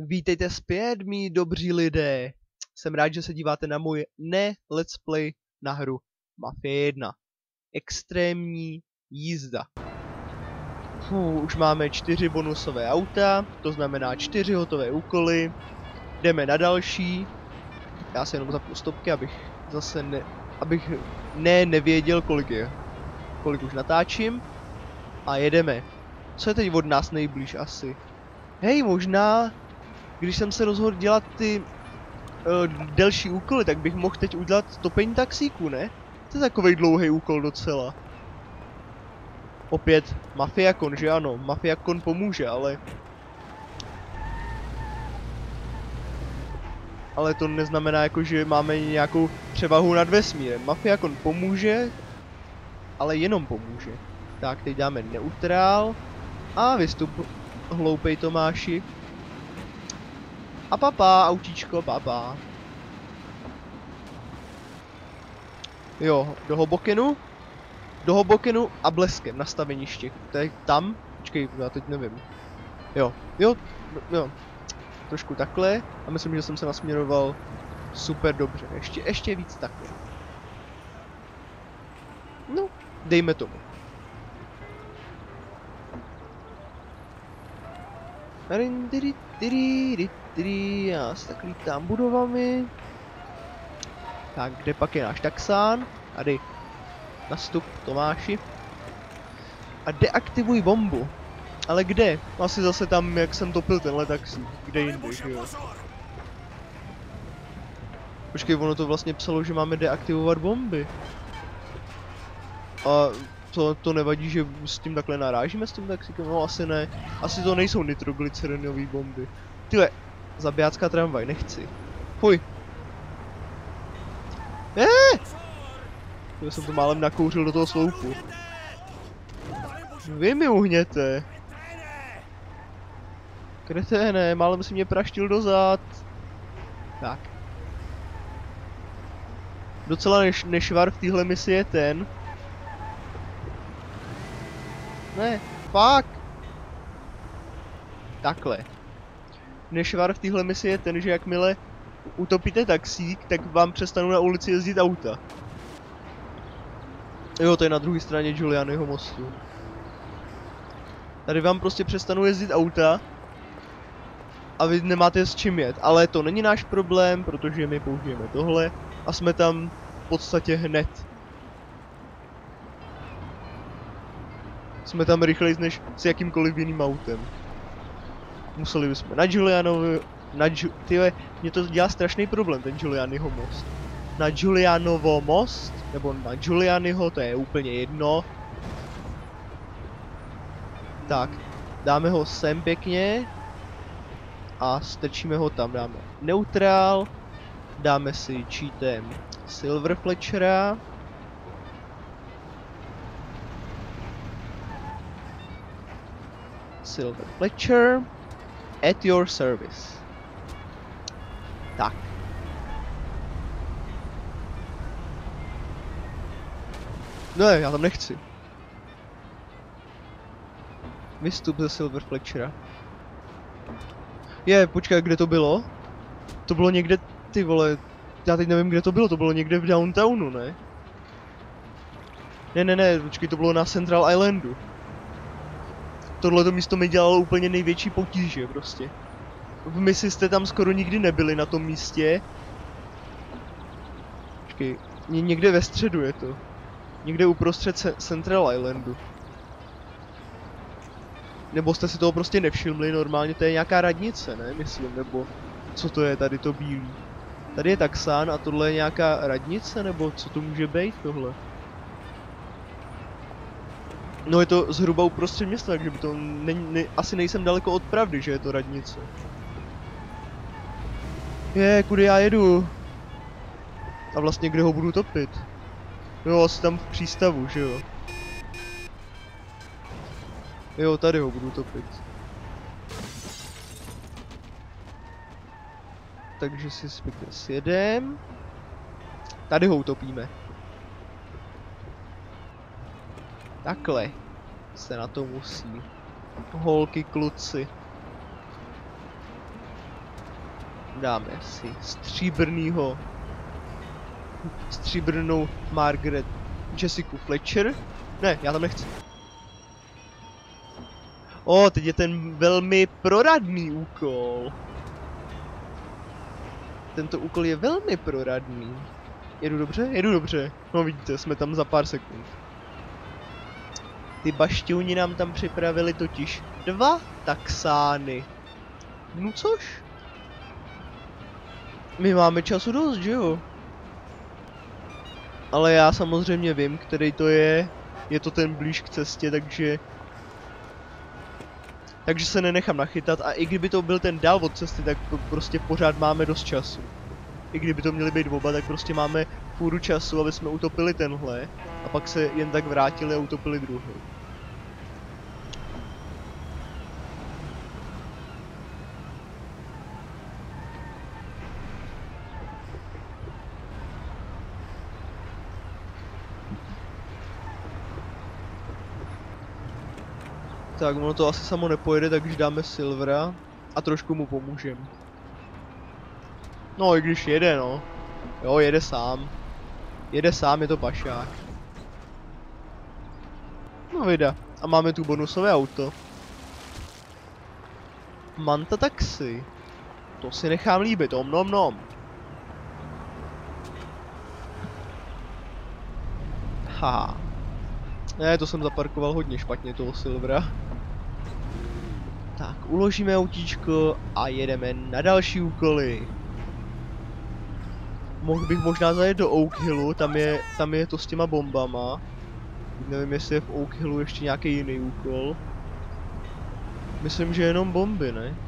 Vítejte zpět, mý dobří lidé. Jsem rád, že se díváte na můj ne let's play na hru Mafia 1. Extrémní jízda. Fuh, už máme čtyři bonusové auta, to znamená čtyři hotové úkoly. Jdeme na další. Já se jenom zapnu stopky, abych zase ne, abych ne nevěděl, kolik je. Kolik už natáčím. A jedeme. Co je teď od nás nejblíž asi? Hej, možná když jsem se rozhodl dělat ty uh, delší úkoly, tak bych mohl teď udělat topení taxíku, ne? To je takový dlouhý úkol docela. Opět mafiakon, že ano, mafiakon pomůže, ale... Ale to neznamená jako, že máme nějakou převahu nad vesmírem. Mafiakon pomůže, ale jenom pomůže. Tak, teď dáme neutrál. A vystup, hloupej Tomáši. A papa, autíčko, papa. Jo, do Hobokenu. Do Hobokenu a bleskem na staveništi. To je tam. Počkej, já teď nevím. Jo, jo, jo. Trošku takhle. A myslím, že jsem se nasměroval super dobře. Ještě, ještě víc takhle. No, dejme tomu. Já se tak lítám budovami. Tak, kde pak je náš taxán? Tady. Nastup Tomáši. A deaktivuj bombu. Ale kde? Asi zase tam, jak jsem topil tenhle taxi. Kde jinde, že jo? Počkej, ono to vlastně psalo, že máme deaktivovat bomby. A to, to nevadí, že s tím takhle narážíme s tím taxíkem? No asi ne. Asi to nejsou nitroglycerinové bomby. Tyhle, zabijácká tramvaj, nechci. Fuj. Eee! Já jsem to málem nakouřil do toho sloupu. Vy mi uhněte. Kreténe, málem si mě praštil dozad. Tak. Docela neš nešvar v téhle misi je ten, ne, fuck. Takhle. Nešvar v téhle misi je ten, že jakmile utopíte taxík, tak vám přestanou na ulici jezdit auta. Jo, to je na druhé straně Julianyho mostu. Tady vám prostě přestanou jezdit auta a vy nemáte s čím jet. Ale to není náš problém, protože my použijeme tohle a jsme tam v podstatě hned. jsme tam rychleji než s jakýmkoliv jiným autem. Museli bychom na Giulianovi, na Ju, tyhle, mě to dělá strašný problém, ten Giulianiho most. Na Giulianovo most, nebo na Giulianiho, to je úplně jedno. Tak, dáme ho sem pěkně. A strčíme ho tam, dáme neutrál. Dáme si cheatem Silver Fletchera. Silver Fletcher. At your service. Tak. Ne, já tam nechci. Vystup ze Silver Fletchera. Je, počkej, kde to bylo? To bylo někde, ty vole, já teď nevím, kde to bylo, to bylo někde v downtownu, ne? Ne, ne, ne, počkej, to bylo na Central Islandu tohleto místo mi dělalo úplně největší potíže prostě. V misi jste tam skoro nikdy nebyli na tom místě. Počkej, ně někde ve středu je to. Někde uprostřed Central Islandu. Nebo jste si toho prostě nevšimli, normálně to je nějaká radnice, ne, myslím, nebo co to je tady to bílý. Tady je taxán a tohle je nějaká radnice, nebo co to může být tohle? No je to zhruba uprostřed města, takže by to ne, ne, asi nejsem daleko od pravdy, že je to radnice. Je, kudy já jedu? A vlastně kde ho budu topit? Jo, asi tam v přístavu, že jo? Jo, tady ho budu topit. Takže si zpětně sjedem. Tady ho utopíme. Takhle se na to musí. Holky, kluci. Dáme si stříbrnýho stříbrnou Margaret Jessica Fletcher. Ne, já tam nechci. O, teď je ten velmi proradný úkol. Tento úkol je velmi proradný. Jedu dobře? Jedu dobře. No vidíte, jsme tam za pár sekund. Ty bašťouni nám tam připravili totiž dva taxány. No což? My máme času dost, že jo? Ale já samozřejmě vím, který to je. Je to ten blíž k cestě, takže... Takže se nenechám nachytat a i kdyby to byl ten dál od cesty, tak prostě pořád máme dost času. I kdyby to měli být oba, tak prostě máme půru času, aby jsme utopili tenhle a pak se jen tak vrátili a utopili druhý. Tak ono to asi samo nepojede, takže dáme Silvera a trošku mu pomůžem. No i když jede no. Jo, jede sám. Jede sám, je to pašák. No vida. A máme tu bonusové auto. Manta taxi. To si nechám líbit, om nom nom. Haha. Ne, to jsem zaparkoval hodně špatně toho Silvera. Tak, uložíme autíčko a jedeme na další úkoly. Mohl bych možná zajet do Oak Hillu, tam je, tam je to s těma bombama. Nevím, jestli je v Oak Hillu ještě nějaký jiný úkol. Myslím, že jenom bomby, ne?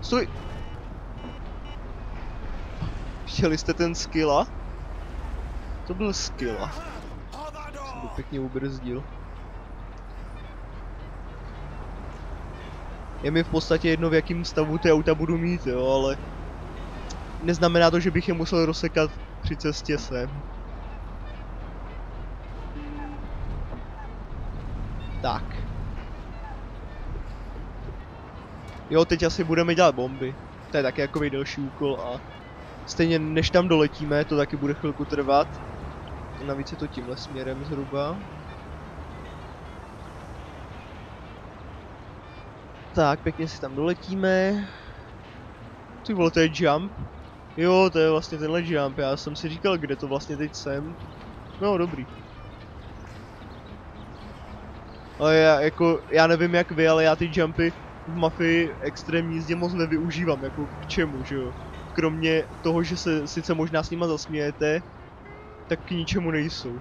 Stoj! Viděli jste ten skilla? To byl skilla. Jsem to pěkně ubrzdil. Je mi v podstatě jedno, v jakém stavu ty auta budu mít, jo, ale neznamená to, že bych je musel rozsekat při cestě sem. Tak. Jo, teď asi budeme dělat bomby. To je taky jako další úkol a stejně než tam doletíme, to taky bude chvilku trvat. Navíc je to tímhle směrem zhruba. Tak, pěkně si tam doletíme. Ty vole, to je jump. Jo, to je vlastně tenhle jump, já jsem si říkal, kde to vlastně teď jsem. No, dobrý. Ale já, jako, já nevím jak vy, ale já ty jumpy v Mafii extrémní jízdě moc nevyužívám, jako k čemu, že jo. Kromě toho, že se sice možná s nima zasmějete, tak k ničemu nejsou.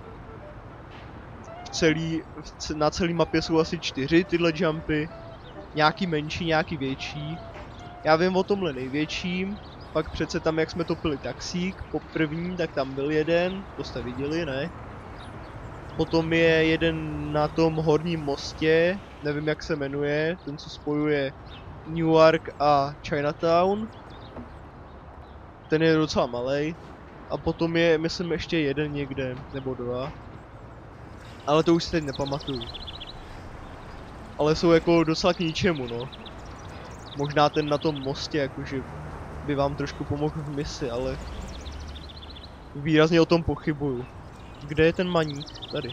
V celý, v, na celý mapě jsou asi čtyři tyhle jumpy nějaký menší, nějaký větší. Já vím o tomhle největším, pak přece tam, jak jsme topili taxík, po první, tak tam byl jeden, to jste viděli, ne? Potom je jeden na tom horním mostě, nevím jak se jmenuje, ten co spojuje Newark a Chinatown. Ten je docela malý. A potom je, myslím, ještě jeden někde, nebo dva. Ale to už si teď nepamatuju ale jsou jako docela k ničemu, no. Možná ten na tom mostě, jakože by vám trošku pomohl v misi, ale výrazně o tom pochybuju. Kde je ten maník? Tady.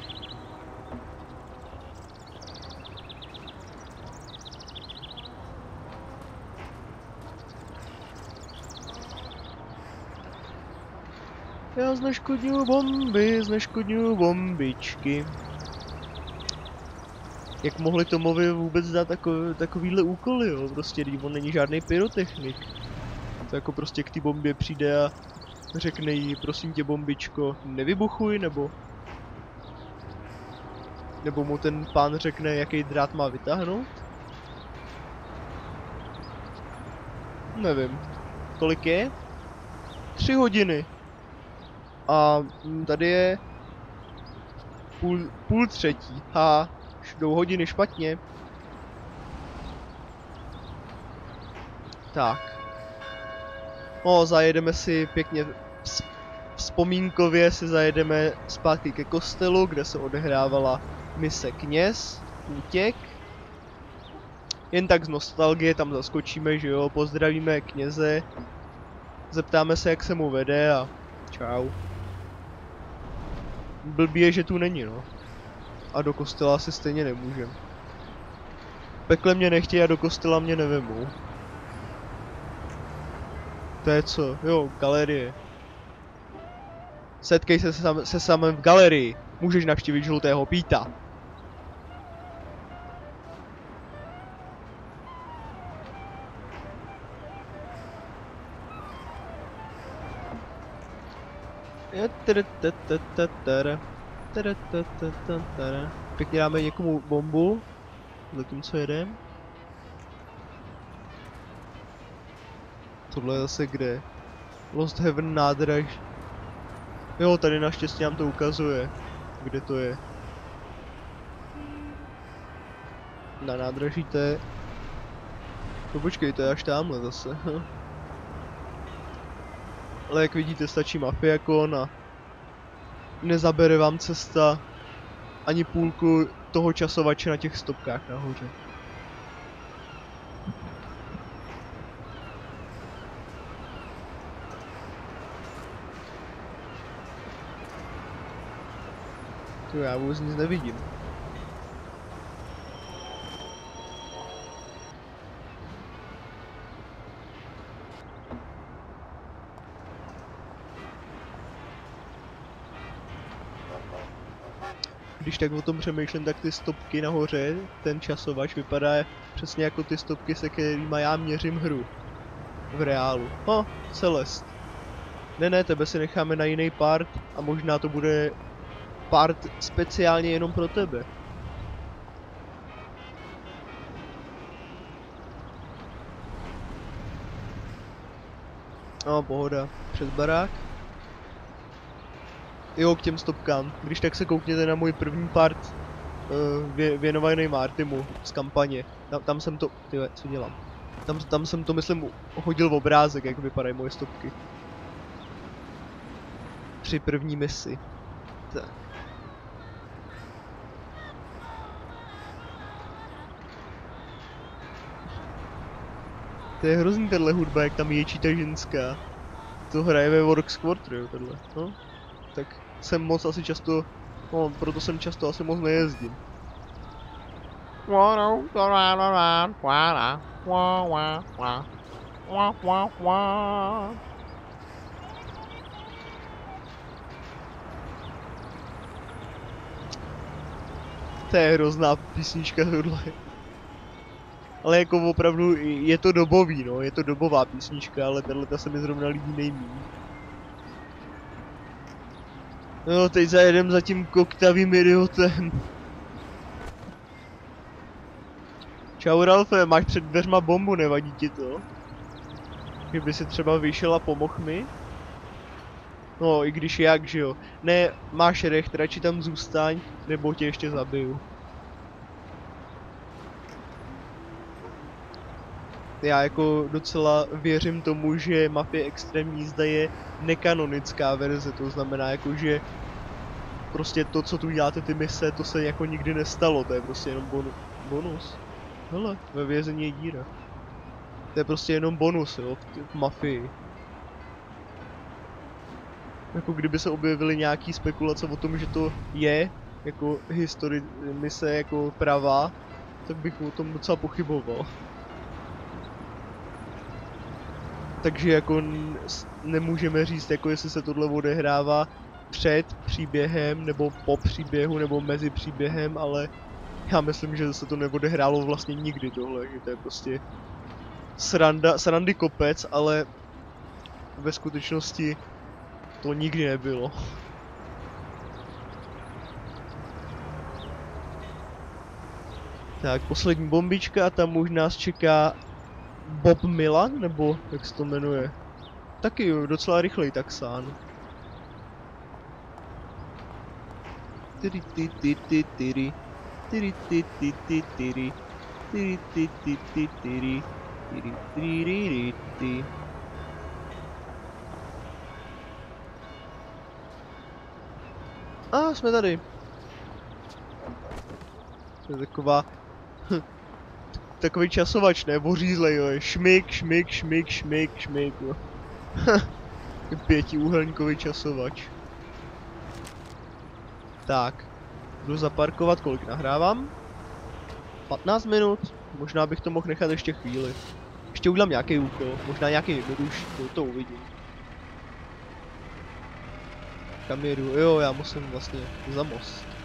Já zneškodňuju bomby, zneškodňuju bombičky jak mohli Tomovi vůbec dát takový, takovýhle úkoly, jo, prostě, když on není žádný pyrotechnik. To jako prostě k té bombě přijde a řekne jí, prosím tě bombičko, nevybuchuj, nebo... Nebo mu ten pán řekne, jaký drát má vytáhnout? Nevím. Kolik je? Tři hodiny. A tady je půl, půl třetí. Ha, jdou hodiny špatně. Tak. No, zajedeme si pěkně vzpomínkově si zajedeme zpátky ke kostelu, kde se odehrávala mise kněz, útěk. jen tak z nostalgie tam zaskočíme, že jo, pozdravíme kněze, zeptáme se, jak se mu vede a čau. Blbý je, že tu není, no. A do kostela asi stejně nemůžem. Pekle mě nechtějí a do kostela mě nevemou. To je co? Jo, galerie. Setkej se sam, se samem v galerii. Můžeš navštívit žlutého píta. Pěkně dáme někomu bombu. Zatímco jedem. Tohle je zase kde? Lost Heaven nádraž. Jo, tady naštěstí nám to ukazuje. Kde to je. Na nádraží to je... No počkej, to je až tamhle zase. Ale jak vidíte, stačí mafiakon a nezabere vám cesta ani půlku toho časovače na těch stopkách nahoře. To já vůbec nic nevidím. Když tak o tom přemýšlím, tak ty stopky nahoře, ten časovač vypadá přesně jako ty stopky, se kterými já měřím hru. V reálu. No, Celest. Ne, ne, tebe si necháme na jiný part a možná to bude part speciálně jenom pro tebe. No, pohoda. Přes barák. Jo, k těm stopkám. Když tak se koukněte na můj první part uh, vě, věnovaný Martimu z kampaně. Tam, tam jsem to... Tyve, co dělám? Tam, tam jsem to, myslím, hodil v obrázek, jak vypadají moje stopky. Při první misi. Tak. To je hrozný tenhle hudba, jak tam ječí ta ženská. To hraje ve Work Quarter, jo, tohle. No, tak jsem moc asi často, no, proto jsem často asi moc nejezdím. To je hrozná písnička tohle. Ale jako opravdu je to dobový, no, je to dobová písnička, ale tahle se mi zrovna líbí nejméně. No, teď zajedem za tím koktavým idiotem. Čau Ralfe, máš před dveřma bombu, nevadí ti to? Kdyby si třeba vyšel a pomohl mi? No, i když jak, že jo. Ne, máš recht, radši tam zůstaň, nebo tě ještě zabiju. Já jako docela věřím tomu, že Mafie Extreme jízda je nekanonická verze, to znamená jako, že prostě to, co tu děláte ty mise, to se jako nikdy nestalo, to je prostě jenom bonu bonus. Hele, ve vězení je díra. To je prostě jenom bonus, jo, v, v Mafii. Jako kdyby se objevily nějaký spekulace o tom, že to je jako historie mise jako pravá, tak bych o tom docela pochyboval. Takže jako nemůžeme říct, jako jestli se tohle odehrává před příběhem, nebo po příběhu, nebo mezi příběhem, ale já myslím, že se to neodehrálo vlastně nikdy tohle, že to je prostě sranda, srandy kopec, ale ve skutečnosti to nikdy nebylo. Tak, poslední bombička tam už nás čeká Bob Milan, nebo jak se to jmenuje? Taky docela rychlej taxán. Tyry ty ty ty tyry. Tyry ty ty ty tyry. Tyry ty ty ty tyry. Tyry tyry ty. A, jsme tady. To je taková takový časovač, ne? Vořízlej, jo. Šmik, šmik, šmik, šmik, šmik, jo. Pětiúhelníkový časovač. Tak. Jdu zaparkovat, kolik nahrávám? 15 minut. Možná bych to mohl nechat ještě chvíli. Ještě udělám nějaký úkol, možná nějaký jednodušší, to, to uvidím. Kam jedu? Jo, já musím vlastně za most.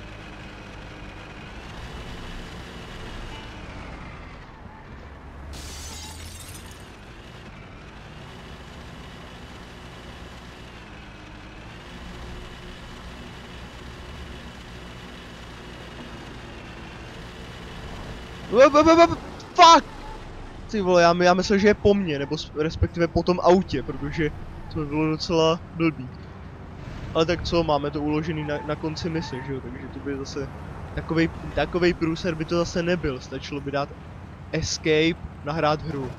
Fuck! Ty vole, já, já myslel, že je po mně, nebo respektive po tom autě, protože to by bylo docela blbý. Ale tak co, máme to uložený na, na konci mise, že jo, takže to by zase... Takovej, takovej průser by to zase nebyl, stačilo by dát escape, nahrát hru.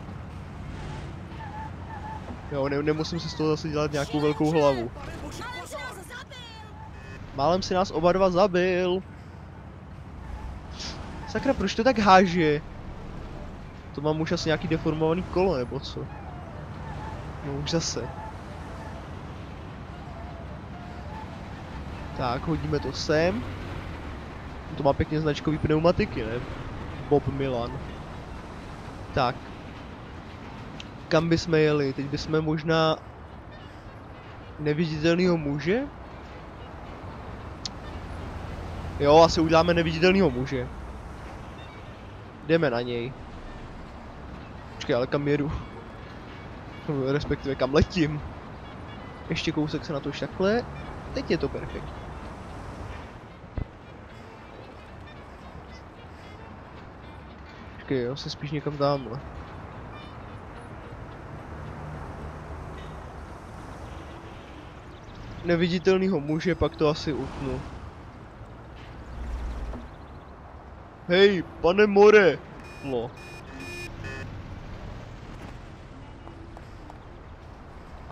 Jo, ne, nemusím si z toho zase dělat nějakou velkou hlavu. Málem si nás oba dva zabil. Sakra, proč to tak háže? To mám už asi nějaký deformovaný kolo, nebo co? No už zase. Tak, hodíme to sem. To má pěkně značkový pneumatiky, ne? Bob Milan. Tak. Kam bychom jeli? Teď bychom možná... Neviditelného muže? Jo, asi uděláme neviditelného muže. Jdeme na něj. Počkej, ale kam jedu? Respektive kam letím. Ještě kousek se na to takhle. Teď je to perfektní. Počkej, jo, se spíš někam tamhle. Neviditelnýho muže, pak to asi utnu. Hej, pane More! No.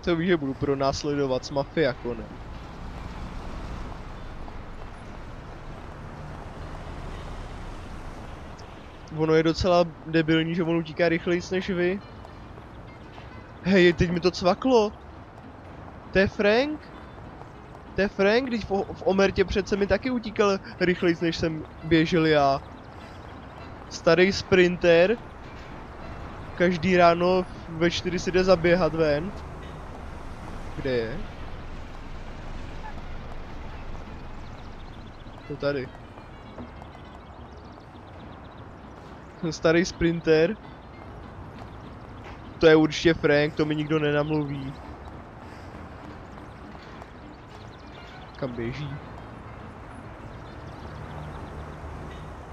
To víš, že budu pro následovat s mafiakonem. Ono je docela debilní, že on utíká rychleji než vy. Hej, teď mi to cvaklo. To je Frank? To je Frank, když v, v Omertě přece mi taky utíkal rychleji než jsem běžel já starý sprinter. Každý ráno ve 4 si jde zaběhat ven. Kde je? To tady. Starý sprinter. To je určitě Frank, to mi nikdo nenamluví. Kam běží?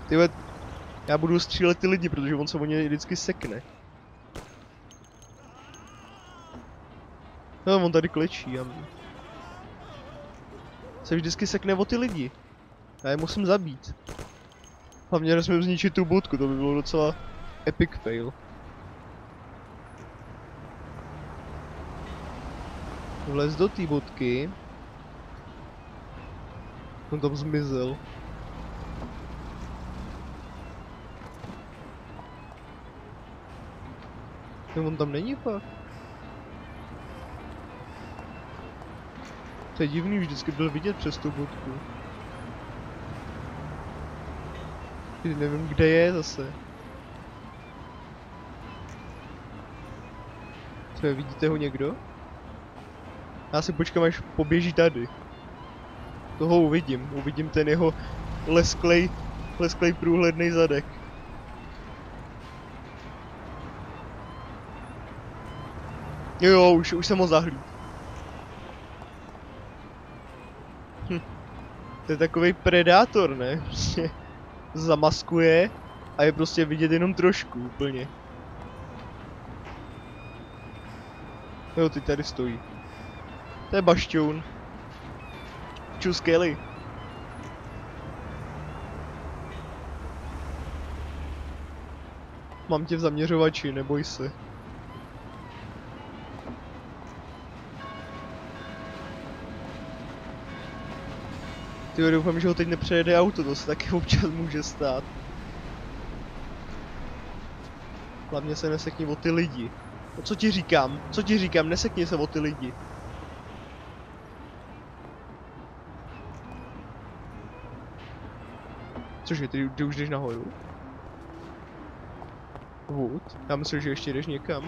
Tyhle, já budu střílet ty lidi, protože on se o ně vždycky sekne. No, on tady klečí a... Se vždycky sekne o ty lidi. Já je musím zabít. Hlavně nesmím zničit tu budku, to by bylo docela epic fail. Vlez do té budky. On tam zmizel. No, on tam není fakt. To je divný, vždycky byl vidět přes tu budku. Teď nevím, kde je zase. Co je, vidíte ho někdo? Já si počkám, až poběží tady. Toho uvidím, uvidím ten jeho lesklej, lesklej průhledný zadek. Jo, jo, už, už jsem ho zahlíd. Hm. To je takový predátor, ne? Prostě zamaskuje a je prostě vidět jenom trošku úplně. Jo, ty tady stojí. To je bašťoun. Čus Kelly. Mám tě v zaměřovači, neboj se. Ty doufám, že ho teď nepřejede auto, to se taky občas může stát. Hlavně se nesekni o ty lidi. No co ti říkám? Co ti říkám? Nesekni se o ty lidi. Cože, ty, ty už jdeš nahoru? Wood? Já myslím, že ještě jdeš někam.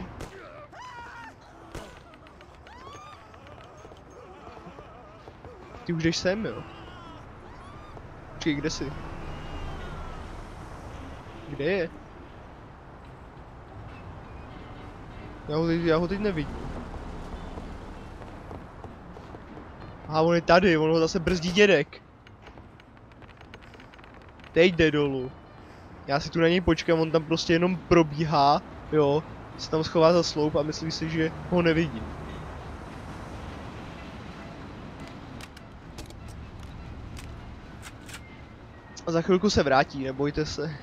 Ty už jdeš sem, jo? Počkej, kde jsi? Kde je? Já ho, teď, já ho teď nevidím. Aha, on je tady, on ho zase brzdí dědek. Teď jde dolů. Já si tu na něj počkám, on tam prostě jenom probíhá, jo. Se tam schová za sloup a myslí si, že ho nevidím. Za chvilku se vrátí, nebojte se.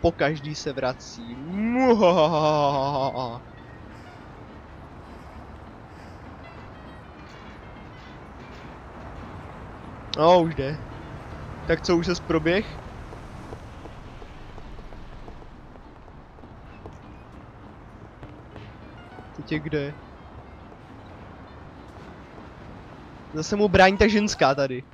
Po každý se vrací. No, už jde. Tak co, už se proběh? Teď je kde? Zase mu brání ta ženská tady.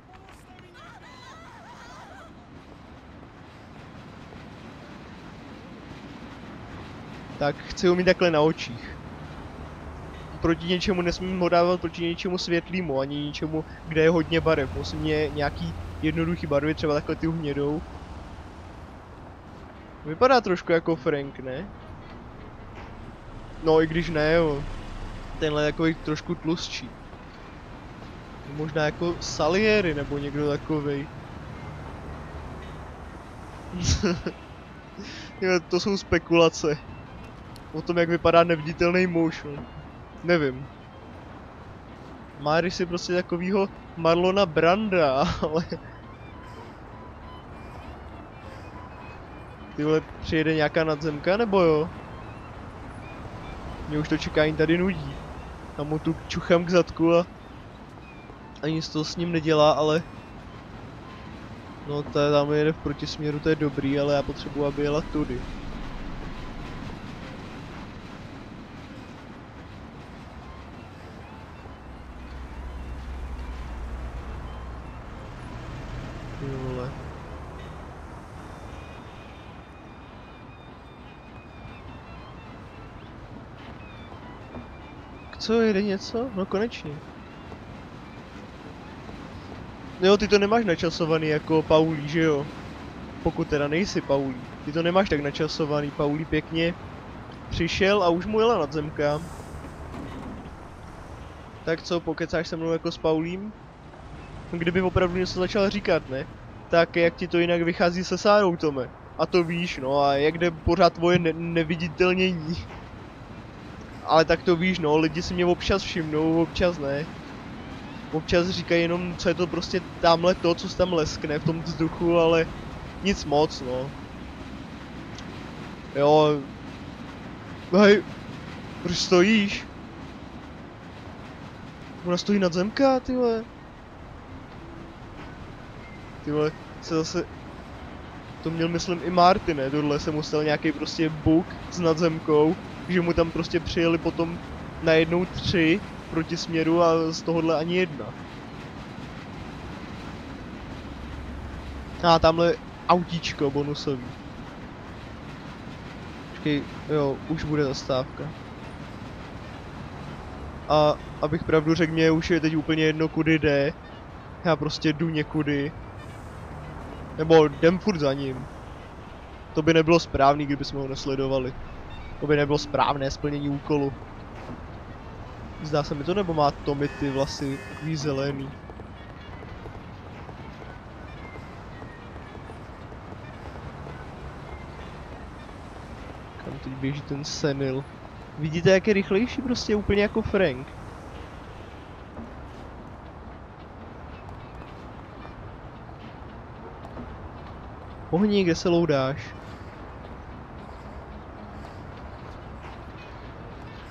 Tak chci ho mít takhle na očích. Proti něčemu nesmím ho dávat proti něčemu světlýmu, ani něčemu, kde je hodně barev. Musím mě nějaký jednoduchý barvy, třeba takhle ty hnědou. Vypadá trošku jako Frank, ne? No i když ne, jo. Tenhle je takový trošku tlustší. Možná jako Salieri nebo někdo takovej. to jsou spekulace. O tom, jak vypadá neviditelný. No. Nevím. Má si prostě takovýho Marlona Branda, ale... Tyhle přijede nějaká nadzemka, nebo jo? Mě už to čekání tady nudí. A mu tu čuchám k zadku a... Ani nic to s ním nedělá, ale... No, ta tam jede v protisměru, to je dobrý, ale já potřebuji, aby jela tudy. Co, jede něco? No konečně. Jo, ty to nemáš načasovaný jako Paulí, že jo? Pokud teda nejsi Paulí. Ty to nemáš tak načasovaný. Paulí pěkně přišel a už mu jela nadzemka. Tak co, pokecáš se mnou jako s Paulím? Kdyby opravdu něco začal říkat, ne? Tak jak ti to jinak vychází se Sárou, Tome? A to víš, no a jak jde pořád tvoje ne neviditelnění? Ale tak to víš, no, lidi si mě občas všimnou, občas ne. Občas říkají jenom, co je to prostě tamhle to, co se tam leskne v tom vzduchu, ale nic moc, no. Jo. Hej, proč stojíš? Ona stojí nad zemka, tyhle. Tyhle, se zase... To měl myslím i Marty, ne? Tohle se mu stal nějaký prostě bug s nadzemkou že mu tam prostě přijeli potom najednou tři proti směru a z tohohle ani jedna. A tamhle autíčko bonusový. Počkej, jo, už bude zastávka. A abych pravdu řekl, mě už je teď úplně jedno kudy jde. Já prostě jdu někudy. Nebo jdem furt za ním. To by nebylo správný, kdyby jsme ho nesledovali. To by nebylo správné splnění úkolu. Zdá se mi to, nebo má Tommy ty vlasy takový zelený? Kam teď běží ten Senil? Vidíte, jak je rychlejší? Prostě úplně jako Frank. Pohni, kde se loudáš?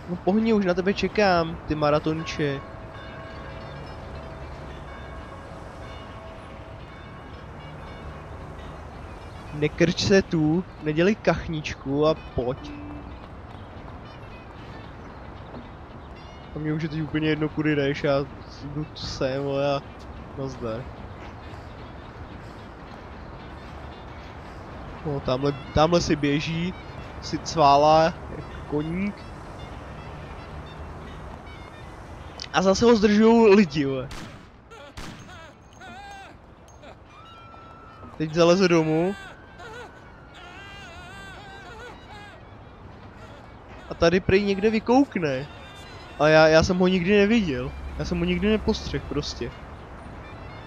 No pohni, už na tebe čekám, ty maratonče. Nekrč se tu, nedělej kachničku a pojď. A mě už je teď úplně jedno, kudy jdeš, já jdu sem, vole, a nazdar. No, tamhle, tamhle si běží, si cválá jak koník. A zase ho zdržují lidi, vole. Teď zaleze domů. A tady prý někde vykoukne. A já, já jsem ho nikdy neviděl. Já jsem ho nikdy nepostřeh prostě.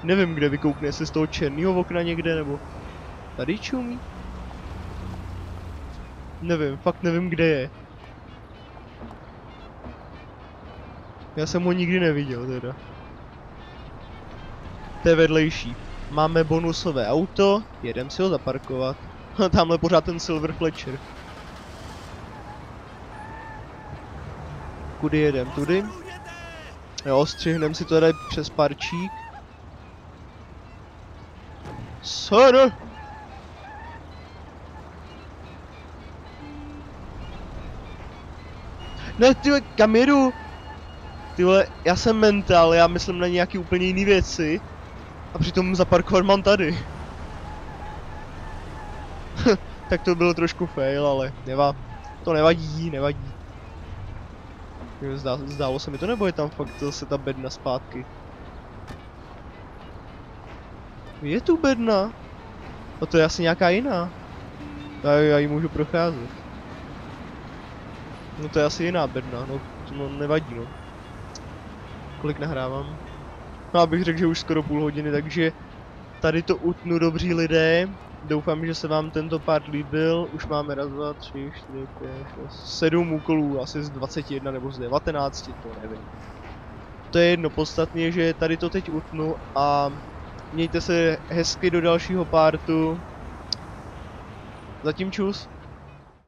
Nevím, kde vykoukne, jestli z toho černého okna někde, nebo... Tady čumí? Nevím, fakt nevím, kde je. Já jsem ho nikdy neviděl teda. To je vedlejší. Máme bonusové auto, jedem si ho zaparkovat. Tamhle pořád ten Silver Fletcher. Kudy jedem? Tudy? Jo, střihnem si to tady přes parčík. Sorry! Ne, ty kam jedu? Ty vole, já jsem mental, já myslím na nějaký úplně jiný věci. A přitom zaparkovat mám tady. tak to bylo trošku fail, ale neva, to nevadí, nevadí. Zdá, zdálo se mi to, nebo je tam fakt zase ta bedna zpátky? Je tu bedna? A to je asi nějaká jiná. Já, já ji můžu procházet. No to je asi jiná bedna, no, no nevadí no. Kolik nahrávám? No abych řekl, že už skoro půl hodiny, takže tady to utnu dobří lidé. Doufám, že se vám tento part líbil. Už máme raz, dva, tři, čtyři, pět, šest, sedm úkolů, asi z 21 nebo z 19, to nevím. To je jedno, podstatně že tady to teď utnu a mějte se hezky do dalšího partu. Zatím čus.